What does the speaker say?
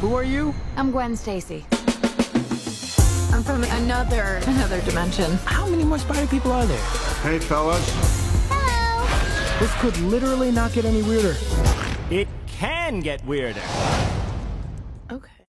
Who are you? I'm Gwen Stacy. I'm from another, another dimension. How many more spider people are there? Hey, fellas. Hello! This could literally not get any weirder. It can get weirder. Okay.